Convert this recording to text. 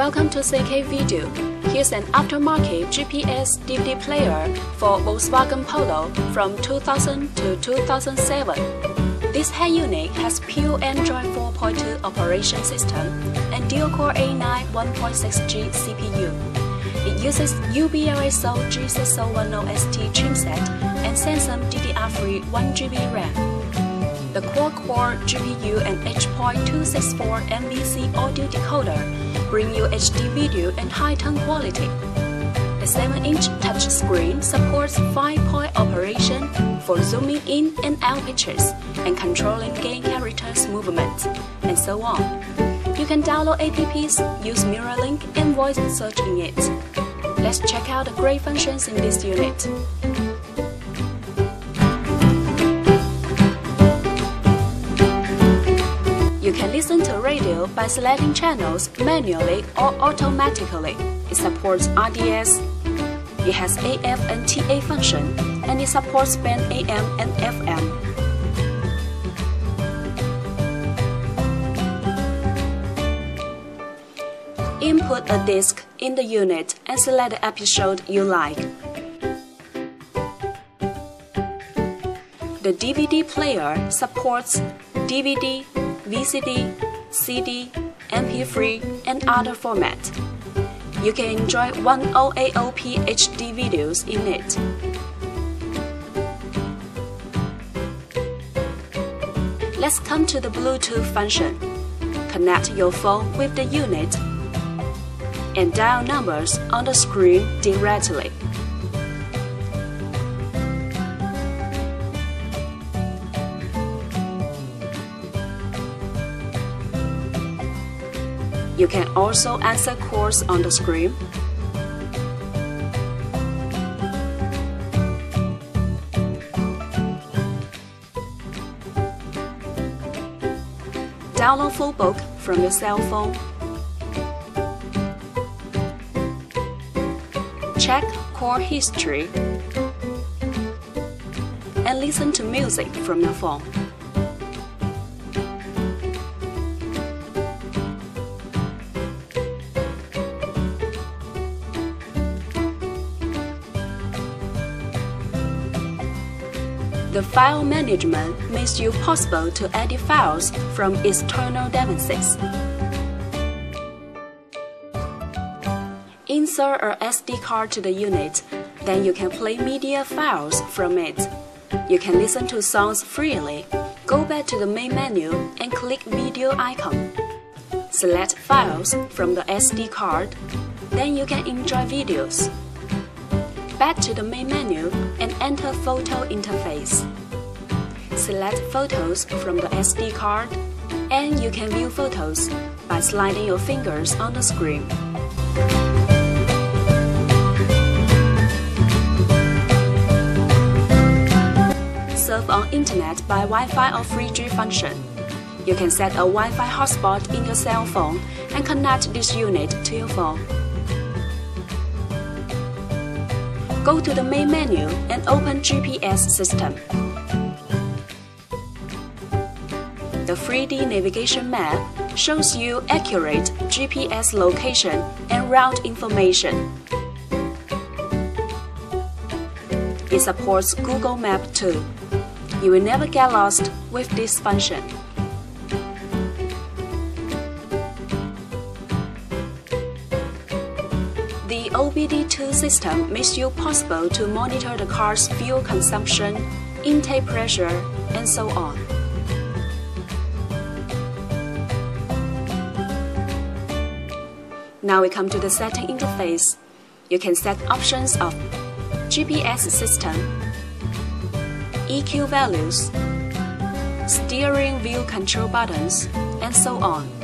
Welcome to Seicane Video. Here's an aftermarket GPS DVD player for Volkswagen Polo from 2000 to 2007. This head unit has pure Android 4.2 operation system and dual-core A9 1.6G CPU. It uses u-blox G6010ST chipset and Samsung DDR3 1GB RAM. The quad-core GPU and H.264 MVC audio decoder bring you HD video and high-tone quality. The 7-inch touchscreen supports 5-point operation for zooming in and out pictures and controlling game characters' movements, and so on. You can download apps, use MirrorLink, and voice search in it. Let's check out the great functions in this unit. By selecting channels manually or automatically. It supports RDS. It has AF and TA function, and it supports band AM and FM. Input a disc in the unit and select the episode you like. The DVD player supports DVD, VCD, CD, MP3, and other formats. You can enjoy 1080p HD videos in it. Let's come to the Bluetooth function. Connect your phone with the unit and dial numbers on the screen directly. You can also answer calls on the screen. Download full book from your cell phone. Check call history and listen to music from your phone. The file management makes you possible to edit files from external devices. Insert a SD card to the unit, then you can play media files from it. You can listen to songs freely. Go back to the main menu and click video icon. Select files from the SD card, then you can enjoy videos back to the main menu enter Photo interface. Select Photos from the SD card, and you can view photos by sliding your fingers on the screen. Surf on Internet by Wi-Fi or 3G function. You can set a Wi-Fi hotspot in your cell phone and connect this unit to your phone. Go to the main menu and open GPS system. The 3D navigation map shows you accurate GPS location and route information. It supports Google Map too. You will never get lost with this function. OBD2 system makes you possible to monitor the car's fuel consumption, intake pressure, and so on. Now we come to the setting interface. You can set options of GPS system, EQ values, steering wheel control buttons, and so on.